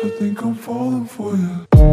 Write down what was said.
I think I'm falling for you.